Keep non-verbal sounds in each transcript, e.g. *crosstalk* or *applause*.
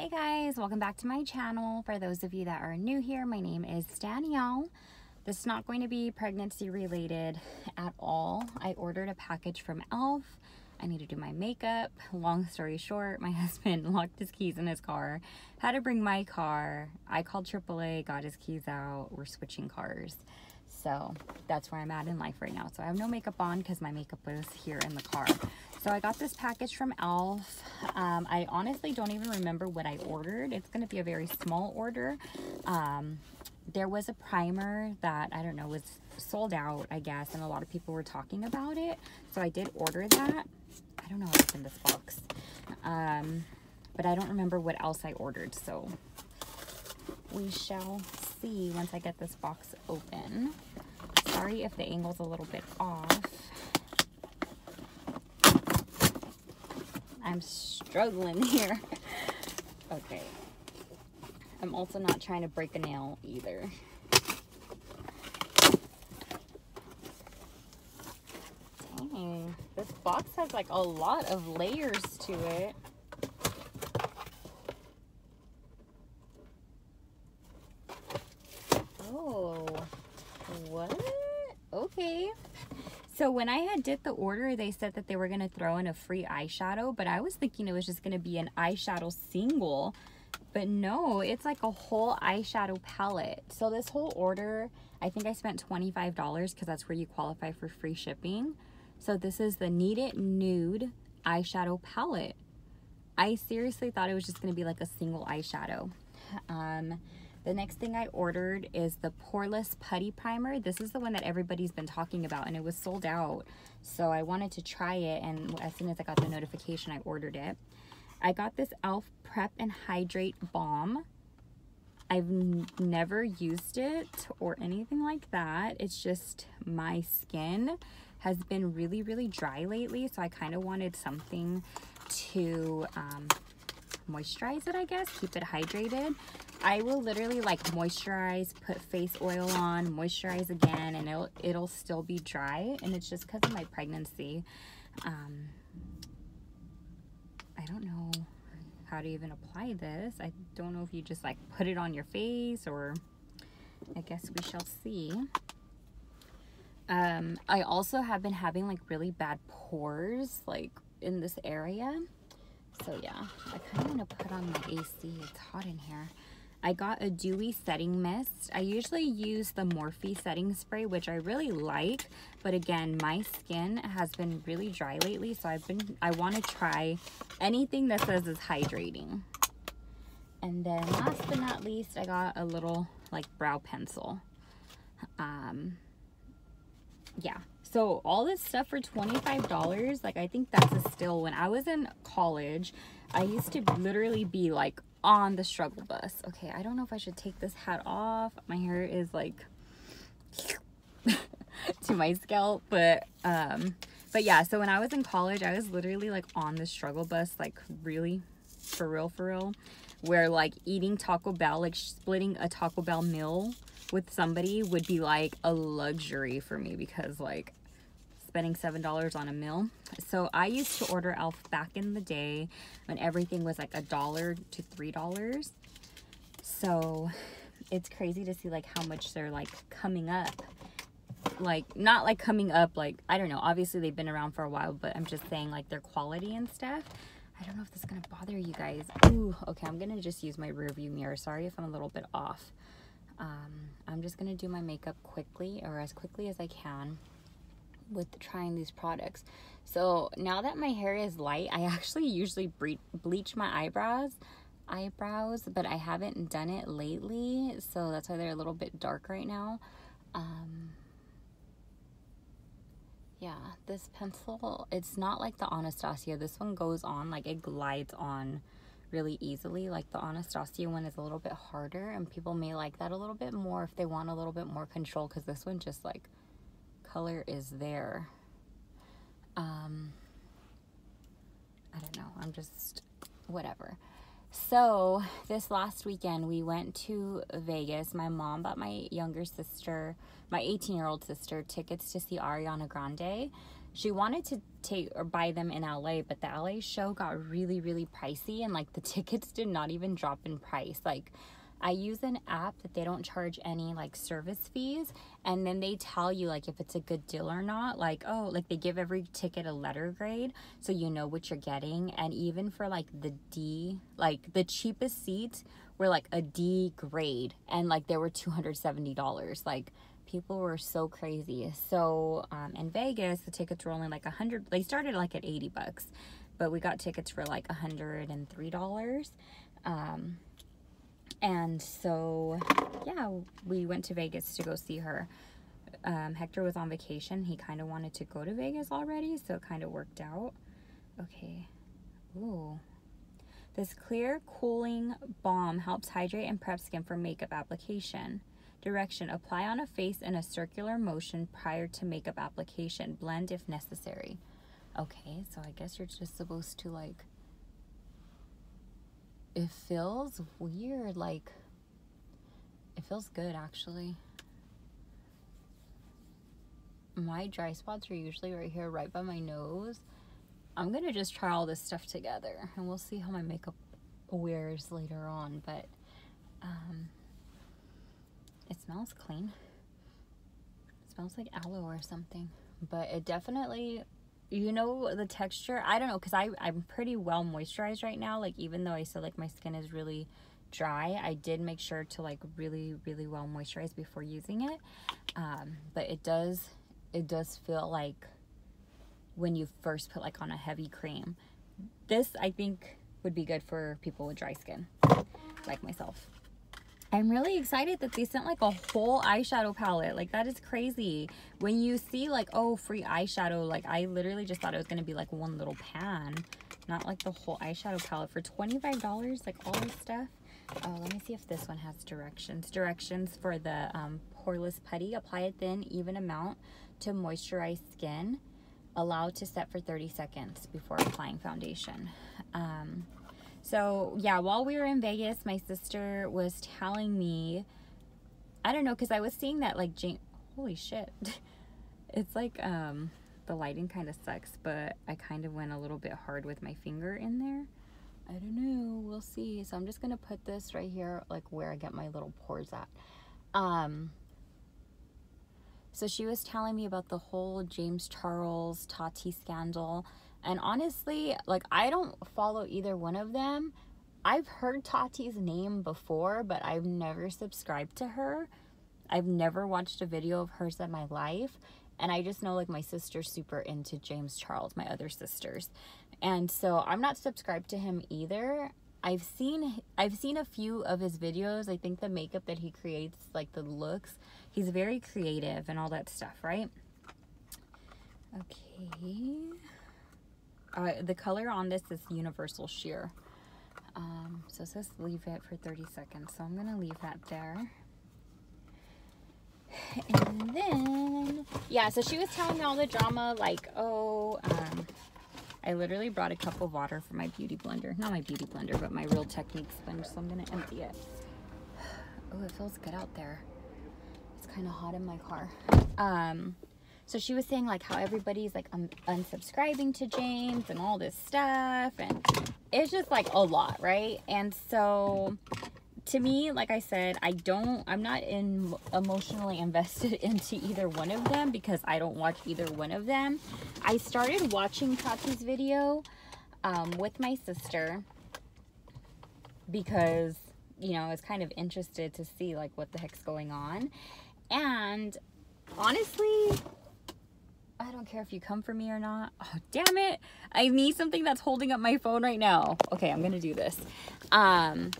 Hey guys, welcome back to my channel. For those of you that are new here, my name is Danielle. This is not going to be pregnancy related at all. I ordered a package from e.l.f. I need to do my makeup. Long story short, my *laughs* husband locked his keys in his car, had to bring my car. I called AAA, got his keys out. We're switching cars. So that's where I'm at in life right now. So I have no makeup on because my makeup was here in the car. So I got this package from e.l.f. Um, I honestly don't even remember what I ordered. It's going to be a very small order. Um, there was a primer that, I don't know, was sold out, I guess, and a lot of people were talking about it. So I did order that. I don't know what's in this box. Um, but I don't remember what else I ordered. So we shall see once I get this box open. Sorry if the angle's a little bit off. I'm struggling *laughs* here. okay. I'm also not trying to break a nail either. Dang, this box has like a lot of layers to it. Oh, what? Okay. So when I had did the order, they said that they were going to throw in a free eyeshadow, but I was thinking it was just going to be an eyeshadow single. But no, it's like a whole eyeshadow palette. So this whole order, I think I spent $25 because that's where you qualify for free shipping. So this is the Need It Nude eyeshadow palette. I seriously thought it was just going to be like a single eyeshadow. Um, the next thing I ordered is the Poreless Putty Primer. This is the one that everybody's been talking about and it was sold out. So I wanted to try it and as soon as I got the notification, I ordered it. I got this e.l.f. Prep and Hydrate Balm. I've never used it or anything like that. It's just my skin has been really, really dry lately. So I kind of wanted something to um, moisturize it, I guess, keep it hydrated. I will literally like moisturize, put face oil on, moisturize again, and it'll, it'll still be dry. And it's just because of my pregnancy. Um, I don't know how to even apply this. I don't know if you just like put it on your face or I guess we shall see. Um, I also have been having like really bad pores like in this area. So yeah, I kind of want to put on my AC. It's hot in here. I got a dewy setting mist. I usually use the Morphe setting spray, which I really like. But again, my skin has been really dry lately. So I've been, I want to try anything that says is hydrating. And then last but not least, I got a little like brow pencil. Um, yeah. So all this stuff for $25, like I think that's a still. When I was in college, I used to literally be like on the struggle bus. Okay, I don't know if I should take this hat off. My hair is like *laughs* to my scalp, but um but yeah, so when I was in college, I was literally like on the struggle bus like really for real for real where like eating Taco Bell, like splitting a Taco Bell meal with somebody would be like a luxury for me because like spending $7 on a meal. So I used to order e.l.f. back in the day when everything was like a dollar to $3. So it's crazy to see like how much they're like coming up. Like not like coming up like I don't know. Obviously they've been around for a while, but I'm just saying like their quality and stuff. I don't know if this is gonna bother you guys. Ooh, okay, I'm gonna just use my rear view mirror. Sorry if I'm a little bit off. Um, I'm just gonna do my makeup quickly or as quickly as I can with trying these products. So now that my hair is light, I *laughs* actually usually bleach my eyebrows eyebrows, but I haven't done it lately, so that's why they're a little bit dark right now. Um, yeah, this pencil, it's not like the Anastasia. This one goes on, like it glides on really easily. Like the Anastasia one is a little bit harder, and people may like that a little bit more if they want a little bit more control, because this one just like color is there. Um, I don't know. I'm just whatever. So this last weekend we went to Vegas. My mom bought my younger sister, my 18 year old sister, tickets to see Ariana Grande. she wanted to take or buy them in LA, but the LA show got really, really pricey and like the *laughs* tickets did not even drop in price. Like I use an app that they don't charge any like service fees and then they tell you like if it's a good deal or not. Like, oh, like they give every ticket a letter grade so you know what you're getting. And even for like the D, like the cheapest seats were like a D grade and like they were $270. Like people were so crazy. So um, in Vegas, the tickets were only like a hundred. They started like at eighty bucks, but we got tickets for like a hundred and three dollars. Um, and so yeah, we went to Vegas to go see her. Um, Hector was on vacation. He kind of wanted to go to Vegas already, so it kind of worked out. Okay. Ooh. This clear cooling balm helps hydrate and prep skin for makeup application. Direction Apply on a face in a circular motion prior to makeup application. Blend if necessary. Okay, so I guess you're just supposed to like. It feels weird. Like, it feels good actually. My dry spots are usually right here, right by my nose. I'm gonna just try all this stuff together and we'll see how my makeup wears later on. But, um, it smells clean. It smells like aloe or something. But it definitely, you know, the texture. I don't know, because i i'm pretty well moisturized right now. Like, even though I said, like, my skin is really dry, I did make sure to, like, really, really well moisturize before using it. Um, but it does, it does feel like when you first put, like, on a heavy cream. This, I think, would be good for people with dry skin, like myself. I'm really excited that they sent like a whole eyeshadow palette. Like that is crazy. When you see like, oh, free eyeshadow, like I literally just thought it was going to be like one little pan. Not like the whole eyeshadow palette for $25, like all this stuff. Oh, let me see if this one has directions. Directions for the um, poreless putty. Apply a thin, even amount to moisturize skin. Allow to set for 30 seconds before applying foundation. Um, so yeah, while we were in Vegas, my sister was telling me, I don't know, because I was seeing that like Jane, holy shit. *laughs* it's like, um, the lighting kind of sucks, but I kind of went a little bit hard with my finger in there. I don't know, we'll see. So I'm just to put this right here, like where I get my little pores at. Um, so she was telling me about the whole James Charles Tati scandal and honestly, like I don't follow either one of them. I've heard Tati's name before, but I've never subscribed to her. I've never watched a video of hers in my life. And I just know like my sister's super into James Charles, my other sisters. And so I'm not subscribed to him either. I've seen I've seen a few of his videos. I think the makeup that he creates, like the looks, he's very creative and all that stuff, right? Okay uh, the color on this is universal sheer. Um, so it says leave it for 30 seconds. So I'm gonna leave that there. And then yeah so she was telling me all the drama like oh um, I literally brought a cup of water for my beauty blender. Not my beauty blender but my real technique sponge so I'm gonna empty it. *sighs* Oh it feels good out there. It's kind of hot in my car. Um so she was saying like how everybody's like un unsubscribing to James and all this stuff. And it's just like a lot, right? And so to me, like I said, I don't, I'm not in emotionally invested *laughs* into either one of them because I don't watch either one of them. I started watching Tati's video um, with my sister because, you know, I was kind of interested to see like what the heck's going on. And honestly, I don't care if you come for me or not. Oh, damn it. I need something that's holding up my phone right now. Okay, I'm going to do this. Um,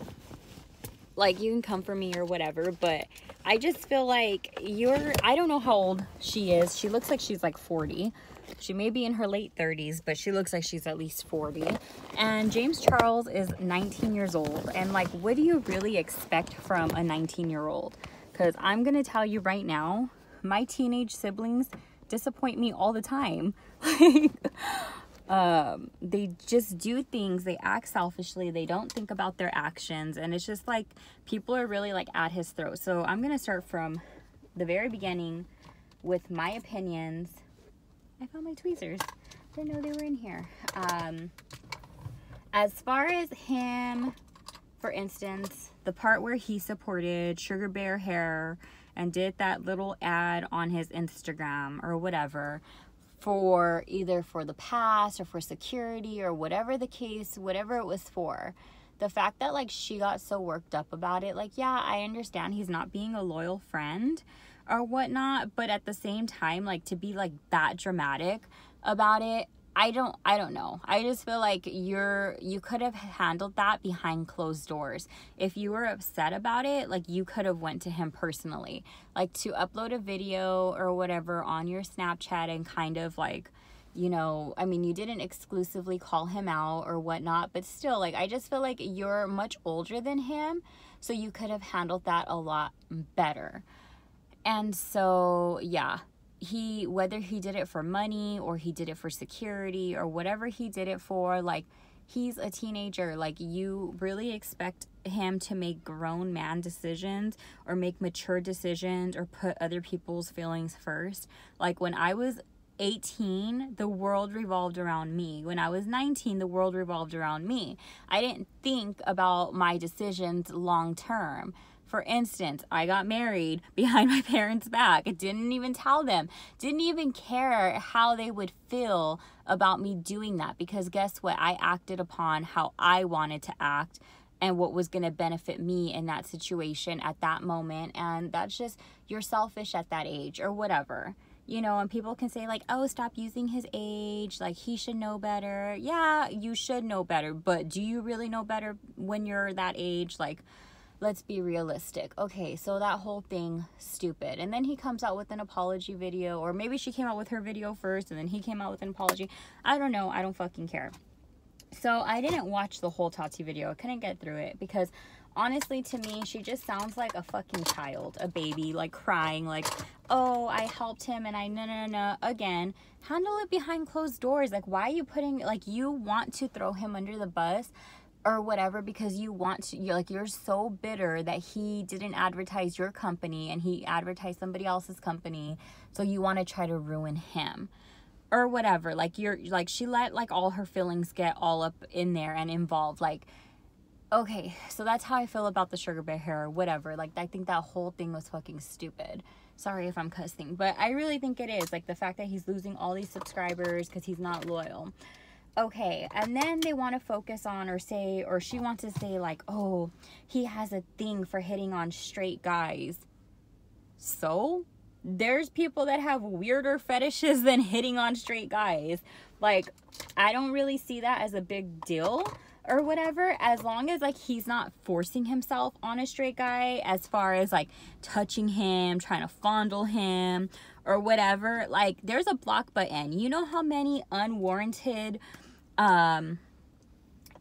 like, you can come for me or whatever, but I just feel like you're, I don't know how old she is. She looks like she's like 40. She may be in her late 30s, but she looks like she's at least 40. And James Charles is 19 years old. And like, what do you really expect from a 19 year old? Because I'm going to tell you right now, my teenage siblings disappoint me all the time. *laughs* um, they just do things, they act selfishly, they don't think about their actions, and it's just like people are really like at his throat. So I'm gonna start from the very beginning with my opinions I found my tweezers. Didn't know they were in here. Um, as far as him, for instance, the part where he supported Sugar Bear Hair and did that little ad on his Instagram or whatever for either for the past or for security or whatever the case, whatever it was for. The fact that like she got so worked up about it, like, yeah, I understand he's not being a loyal friend or whatnot, but at the same time, like to be like that dramatic about it, I don't I don't know. I just feel like you're you could have handled that behind closed doors. If you were upset about it, like you could have went to him personally. Like to upload a video or whatever on your Snapchat and kind of like you know, I mean, you didn't exclusively call him out or whatnot, but still, like, I just feel like you're much older than him, so you could have handled that a lot better. And so, yeah, he whether he did it for money or he did it for security or whatever he did it for like he's a teenager. Like you really expect him to make grown man decisions or make mature decisions or put other people's feelings first. Like when i was 18 the world revolved around me. When i was 19 the world revolved around me. I didn't think about my decisions long term for instance, I got married *laughs* behind my parents' back. I didn't even tell them, didn't even care how they would feel about me doing that because guess what? I acted upon how I wanted to act and what was going to benefit me in that situation at that moment. And that's just, you're selfish at that age or whatever. You know, and people can say, like, oh, stop using his age. Like, he should know better. Yeah, you should know better. But do you really know better when you're that age? Like, let's be realistic. Okay, so that whole thing, stupid. And then he comes out with an apology video, or maybe she came out with her video first and then he came out with an apology. I don't know. I don't fucking care. So I didn't watch the whole Tati video. I couldn't get through it because honestly to me she just sounds like a fucking child a baby like crying like oh i helped him and i no no no again handle it behind closed doors like why are you putting like you want to throw him under the bus or whatever because you want to you're like you're so bitter that he didn't advertise your company and he advertised somebody else's company so you want to try to ruin him or whatever. Like you're like she let like all her feelings get all up in there and involved like okay so that's how i feel about the sugar bear hair or whatever. Like i think that whole thing was fucking stupid. Sorry if i'm cussing but i really think it is like the fact that he's losing all these subscribers because he's not loyal okay and then they want to focus on or say or she wants to say like oh he has a thing for hitting on straight guys. So there's people that have weirder fetishes than hitting on straight guys. Like i don't really see that as a big deal or whatever as long as like he's not forcing himself on a straight guy as far as like touching him trying to fondle him or whatever. Like there's a block button you know how many unwarranted um,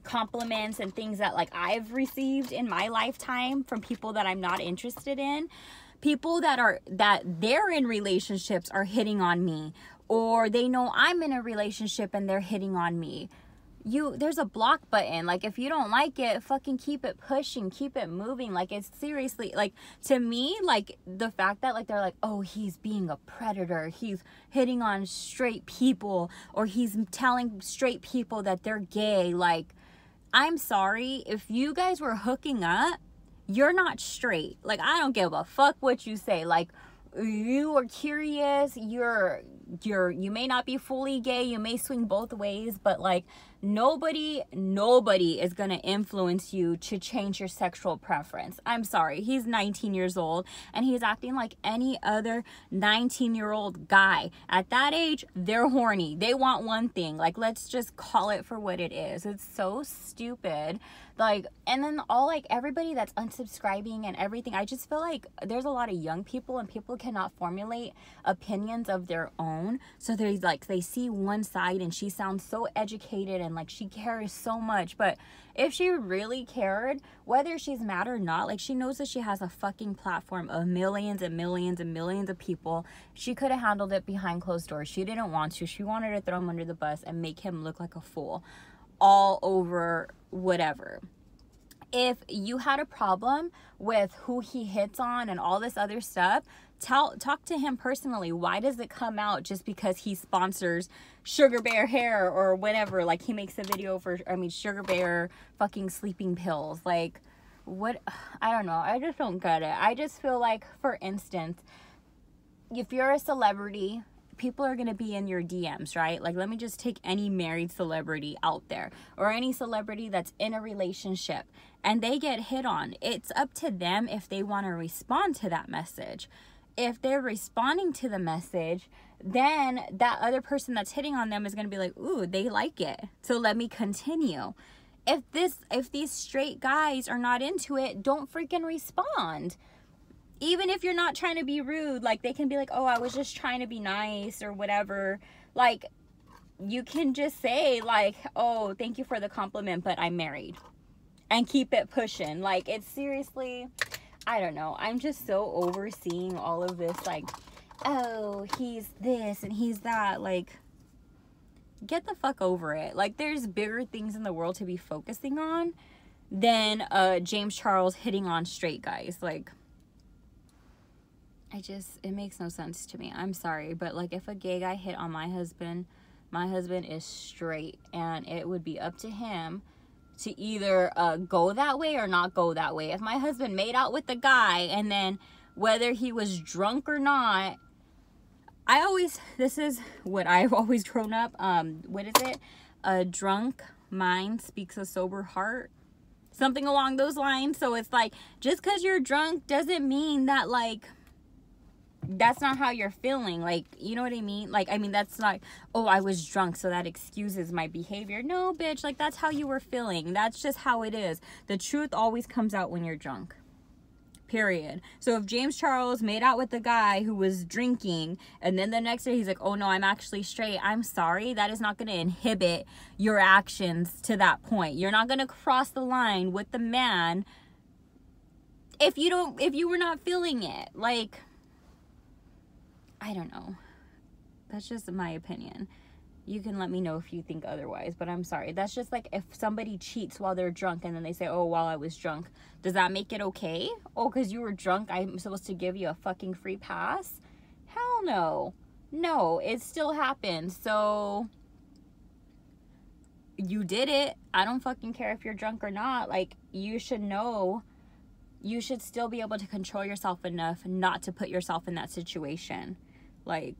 compliments and things that like I've received in my lifetime from people that I'm not interested in. People that are that they're in relationships are hitting on me or they know I'm in a relationship and they're hitting on me you there's a block button. Like if you don't like it fucking keep it pushing keep it moving. Like it's seriously like to me like the fact that like they're like oh he's being a predator. He's hitting on straight people or he's telling straight people that they're gay. Like i'm sorry if you guys were hooking up you're not straight. Like i don't give a fuck what you say. Like you are curious you're you're you may not be fully gay you may swing both ways but like nobody nobody is to influence you to change your sexual preference. I'm sorry he's 19 years old and he's acting like any other 19 year old guy. At that age they're horny. They want one thing. Like let's just call it for what it is. It's so stupid like and then all like everybody that's unsubscribing and everything i just feel like there's a lot of young people and people cannot formulate opinions of their own. So they like they see one side and she sounds so educated and like she cares so much. But if she really cared whether she's mad or not like she knows that she has a fucking platform of millions and millions and millions of people. She could have handled it behind closed doors. She didn't want to. She wanted to throw him under the bus and make him look like a fool all over whatever. if you had a problem with who he hits on and all this other stuff, tell talk to him personally. Why does it come out just because he sponsors Sugar Bear hair or whatever? Like he makes a video for I mean Sugar Bear fucking sleeping pills. Like what I don't know. I just don't get it. I just feel like for instance, if you're a celebrity people are going to be in your DMs, right? Like, let me just take any married celebrity out there or any celebrity that's in a relationship and they get hit on. It's up to them if they want to respond to that message. If they're responding to the message, then that other person that's hitting on them is going to be like, "Ooh, they like it." So let me continue. If this if these straight guys are not into it, don't freaking respond even if you're not trying to be rude, like they can be like, oh, I was just trying to be nice or whatever. Like, you can just say, like, oh, thank you for the compliment, but I'm married. And keep it pushing. Like, it's seriously, I don't know. I'm just so overseeing all of this, like, oh, he's this and he's that. Like, get the fuck over it. Like, there's bigger things in the world to be focusing on than uh, James Charles hitting on straight guys. Like, I just, it makes no sense to me. I'm sorry, but like if a gay guy hit on my husband, my husband is straight and it would be up to him to either uh, go that way or not go that way. If my husband made out with the guy and then whether he was drunk or not, I always, this is what *laughs* I've always grown up. Um, what is it? A drunk mind speaks a sober heart. Something along those lines. So it's like, just because you're drunk doesn't mean that like, that's not how you're feeling like you know what i mean? Like i mean that's not oh i was drunk so that excuses my behavior. No bitch like that's how you were feeling. That's just how it is. The truth always comes out when you're drunk. Period. So if james charles made out with the guy who was drinking and then the next day he's like oh no i'm actually straight i'm sorry that is not going to inhibit your actions to that point. You're not going to cross the line with the man if you don't if you were not feeling it. Like I don't know. That's just my opinion. You can let me know if you think otherwise, but I'm sorry. That's just like if somebody cheats while they're drunk and then they say, oh, while I was drunk, does that make it okay? Oh, because you were drunk, I'm supposed to give you a fucking free pass? Hell no. No, it still happened. So you did it. I don't fucking care if you're drunk or not. Like, you should know you should still be able to control yourself enough not to put yourself in that situation like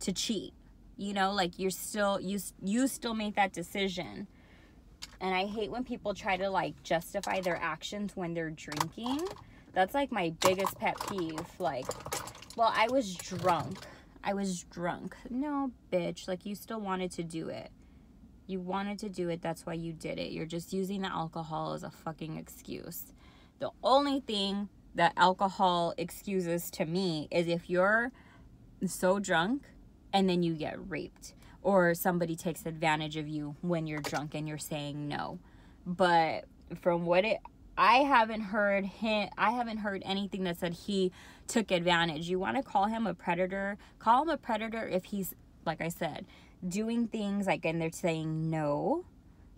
to cheat you know? Like you're still you you still make that decision. And i hate when people try to like justify their actions when they're drinking. That's like my biggest pet peeve. Like well i was drunk. I was drunk. No bitch. Like you still wanted to do it. You wanted to do it. That's why you did it. You're just using the alcohol as a fucking excuse. The only thing that alcohol excuses to me is if you're so drunk and then you get raped or somebody takes advantage of you when you're drunk and you're saying no. But from what it I haven't heard him I haven't heard anything that said he took advantage. You want to call him a predator? Call him a predator if he's like I said, doing things like and they're saying no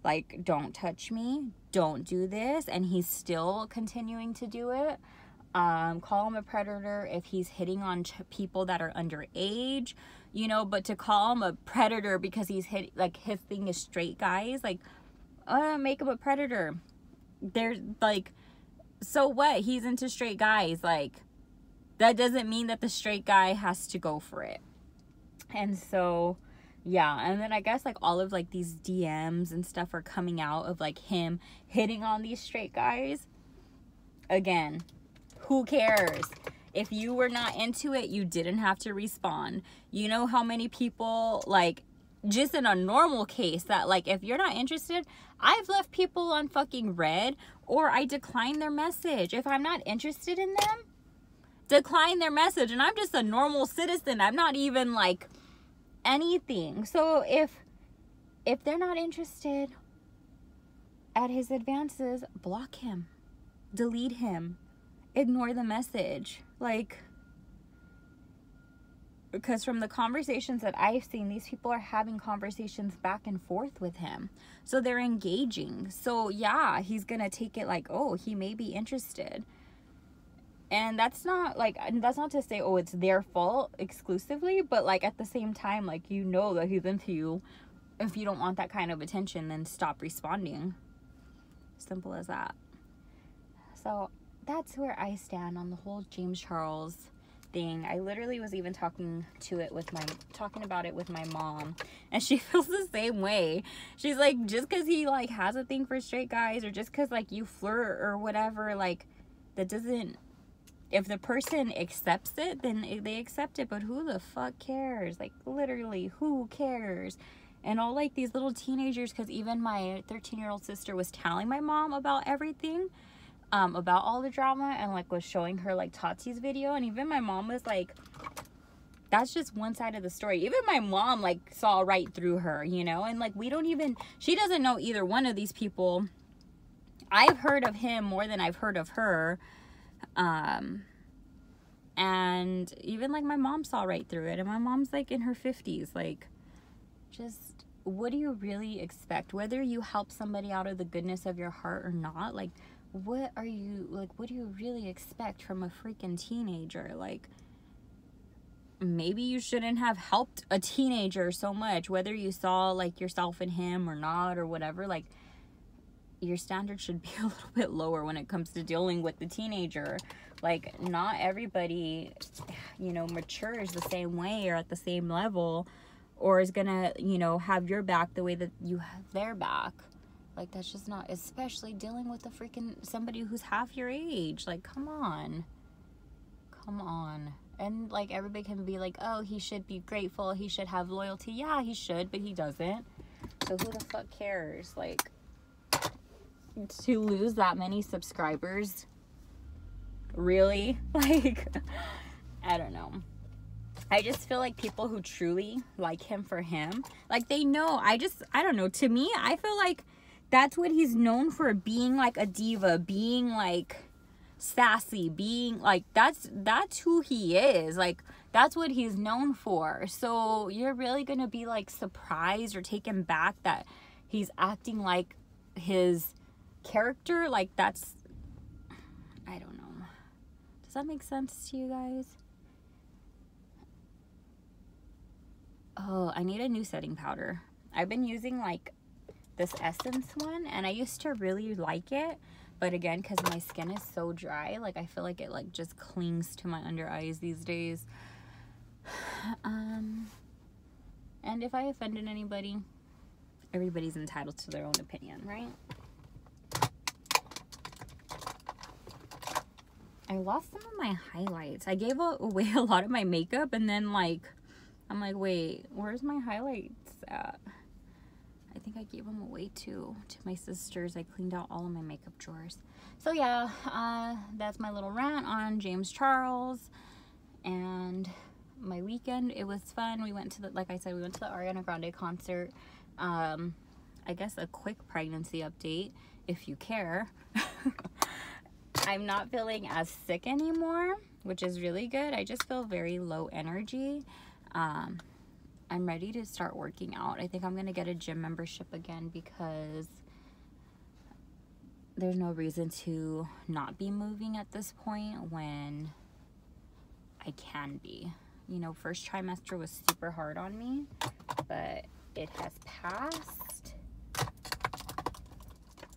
like don't touch me don't do this and he's still continuing to do it um, call him a predator if he's hitting on people that are underage you know but to call him a predator because he's hit like his thing is straight guys like uh make him a predator. There's like so what? He's into straight guys like that doesn't mean that the straight guy has to go for it. And so yeah and then i guess like all of like these dms and stuff are coming out of like him hitting on these straight guys. Again who cares if you were not into it you didn't have to respond you know how many people like just in a normal case that like if you're not interested i've left people on fucking read or i decline their message if i'm not interested in them decline their message and i'm just a normal citizen i'm not even like anything. So if if they're not interested at his advances, block him. Delete him. Ignore the message. Like because from the conversations that I've seen, these people are having conversations back and forth with him. So they're engaging. So yeah, he's going to take it like, oh, he may be interested. And that's not like, that's not to say, oh, it's their fault exclusively, but like at the same time, like you know that he's into you. If you don't want that kind of attention, then stop responding. Simple as that. So that's where I stand on the whole James Charles thing. I literally was even talking to it with my talking about it with my mom and she *laughs* feels the same way. She's like just cuz he like has a thing for straight guys or just cuz like you flirt or whatever like that doesn't if the person accepts it then they accept it but who the fuck cares? Like literally who cares? And all like these little teenagers cuz even my 13-year-old sister was telling my mom about everything um, about all the drama and like was showing her like Tati's video and even my mom was like that's just one side of the story. Even my mom like saw right through her, you know? And like we don't even she doesn't know either one of these people. I've heard of him more than I've heard of her. Um and even like my mom saw right through it and my mom's like in her 50s like just what do you really expect whether you help somebody out of the goodness of your heart or not like what are you like what do you really expect from a freaking teenager? Like maybe you shouldn't have helped a teenager so much whether you saw like yourself in him or not or whatever like your standards should be *laughs* a little bit lower when it comes to dealing with the teenager. Like not everybody you know matures the same way or at the same level or is gonna you know have your back the way that you have their back like that's just not, especially dealing with a freaking somebody who's half your age. Like, come on. Come on. And like everybody can be like, oh, he should be grateful. He should have loyalty. Yeah, he should, but he doesn't. So who the fuck cares? Like, to lose that many subscribers? Really? *laughs* Like, I don't know. I just feel like people who truly like him for him, like they know. I just, I don't know. To me, I feel like that's what he's known for being like a diva being like sassy being like that's that's who he is. Like that's what he's known for. So you're really gonna be like surprised or taken back that he's acting like his character. Like that's i don't know. Does that make sense to you guys? Oh i need a new setting powder. I've been using like this Essence one and I used to really like it but again because my skin is so dry like I feel like it like just clings to my under eyes these days. *sighs* Um and if I offended anybody everybody's entitled to their own opinion right? I lost some of my highlights. I gave away *laughs* a lot of my makeup and then like I'm like wait where's my highlights at I think I gave them away too to my sisters. I cleaned out all of my makeup drawers. So yeah, uh, that's my little rant on James Charles and my weekend. It was fun. We went to the, like I said, we went to the Ariana Grande concert. Um, I guess a quick pregnancy update if you care. *laughs* I'm not feeling as sick anymore, which is really good. I just feel very low energy. Um, I'm ready to start working out. I think I'm going to get a gym membership again because there's no reason to not be moving at this point when I can be. You know, first trimester was super hard on me, but it has passed.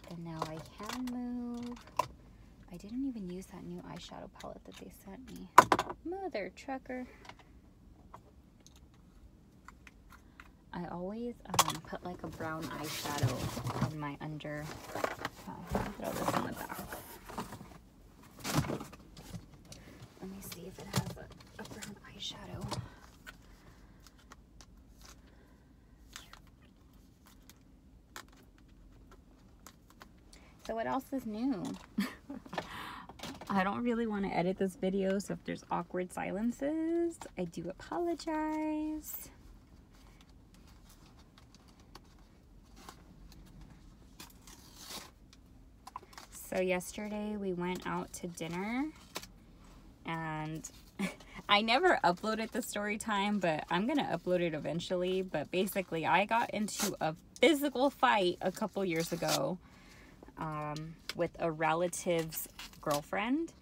And now I can move. I didn't even use that new eyeshadow palette that they sent me. Mother trucker. I always um, put like a brown eyeshadow in my under. Oh, throw this the back. Let me see if it has a, a brown eyeshadow. So what else is new? *laughs* I don't really want to edit this video, so if there's awkward silences, I do apologize. So yesterday we went out to dinner and *laughs* I never uploaded the story time, but I'm going to upload it eventually. But basically, I got into a physical fight a couple years ago um, with a relative's girlfriend.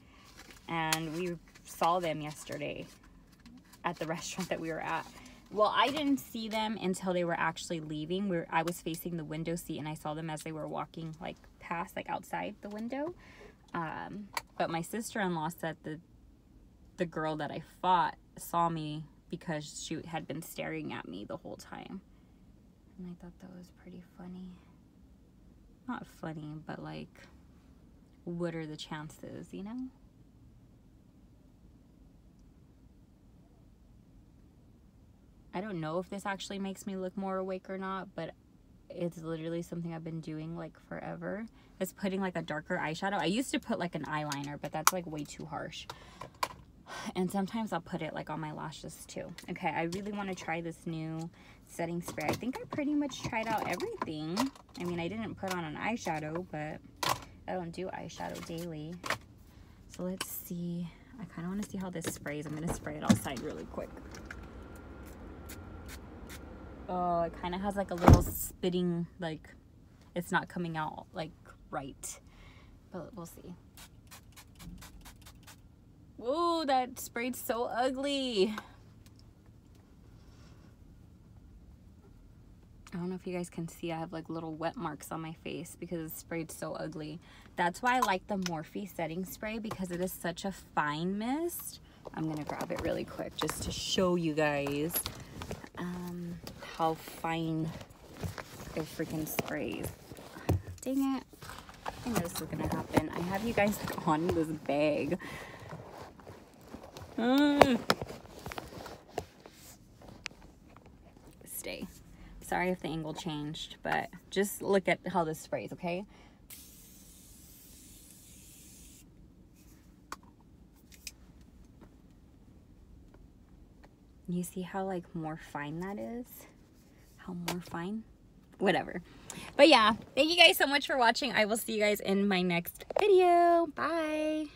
And we saw them yesterday at the *laughs* restaurant that we were at. Well, I didn't see them until they were actually leaving. We were, I was facing the window seat and I saw them as they were walking like like outside the window. Um, but my sister-in-law said that the girl that I fought saw me because she had been staring at me the whole time. And I thought that was pretty funny. Not funny, but like, what are the chances, you know? I don't know if this actually makes me look more awake or not, but it's literally something I've been doing like forever. It's putting like a darker eyeshadow. I used to put like an eyeliner, but that's like way too harsh. And sometimes I'll put it like on my lashes too. Okay, I really want to try this new setting spray. I think I pretty much tried out everything. I mean, I didn't put on an eyeshadow, but I don't do eyeshadow daily. So let's see. I kind of want to see how this sprays. I'm going to spray it outside really quick. Oh, it kind of has like a little spitting, like it's not coming out like right. But we'll see. Whoa, that sprayed so ugly. I don't know if you guys can see, I have like little wet marks on my face because it's sprayed so ugly. That's why I like the Morphe setting spray because it is such a fine mist. I'm gonna grab it really quick just to show you guys um, how fine it freaking sprays. Dang it. I knew this was gonna happen. I have you guys *laughs* on this bag. *sighs* Stay. Sorry if the angle changed, but just look at how this sprays, okay? You see how like more fine that is? How more fine? Whatever. But yeah, thank you guys so much for watching. I will see you guys in my next video. Bye.